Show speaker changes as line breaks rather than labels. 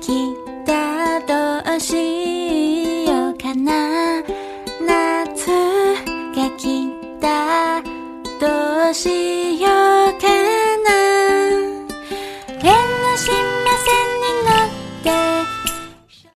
きたどうしようかな夏が来たどうしようかな